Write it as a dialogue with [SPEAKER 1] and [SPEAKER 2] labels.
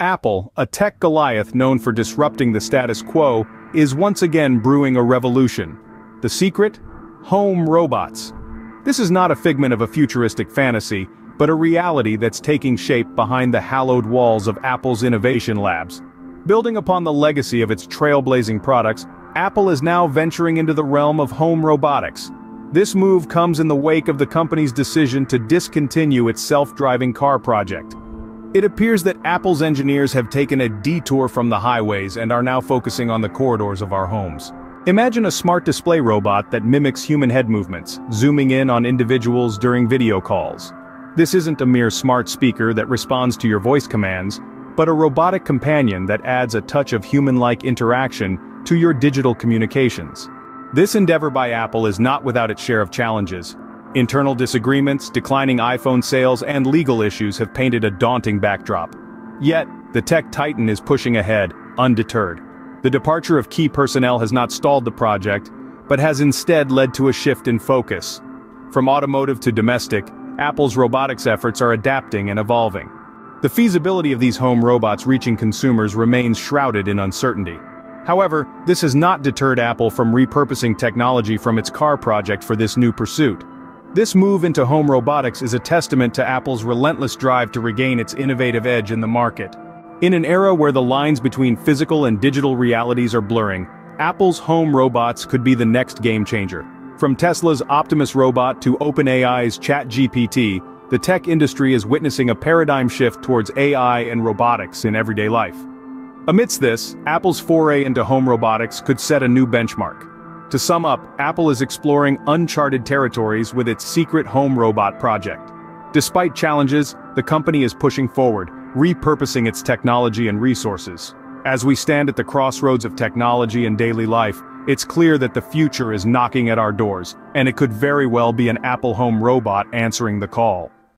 [SPEAKER 1] Apple, a tech Goliath known for disrupting the status quo, is once again brewing a revolution. The secret? Home robots. This is not a figment of a futuristic fantasy, but a reality that's taking shape behind the hallowed walls of Apple's innovation labs. Building upon the legacy of its trailblazing products, Apple is now venturing into the realm of home robotics. This move comes in the wake of the company's decision to discontinue its self-driving car project. It appears that Apple's engineers have taken a detour from the highways and are now focusing on the corridors of our homes. Imagine a smart display robot that mimics human head movements, zooming in on individuals during video calls. This isn't a mere smart speaker that responds to your voice commands, but a robotic companion that adds a touch of human-like interaction to your digital communications. This endeavor by Apple is not without its share of challenges. Internal disagreements, declining iPhone sales, and legal issues have painted a daunting backdrop. Yet, the tech titan is pushing ahead, undeterred. The departure of key personnel has not stalled the project, but has instead led to a shift in focus. From automotive to domestic, Apple's robotics efforts are adapting and evolving. The feasibility of these home robots reaching consumers remains shrouded in uncertainty. However, this has not deterred Apple from repurposing technology from its car project for this new pursuit. This move into home robotics is a testament to Apple's relentless drive to regain its innovative edge in the market. In an era where the lines between physical and digital realities are blurring, Apple's home robots could be the next game changer. From Tesla's Optimus robot to OpenAI's ChatGPT, the tech industry is witnessing a paradigm shift towards AI and robotics in everyday life. Amidst this, Apple's foray into home robotics could set a new benchmark. To sum up, Apple is exploring uncharted territories with its secret home robot project. Despite challenges, the company is pushing forward, repurposing its technology and resources. As we stand at the crossroads of technology and daily life, it's clear that the future is knocking at our doors, and it could very well be an Apple home robot answering the call.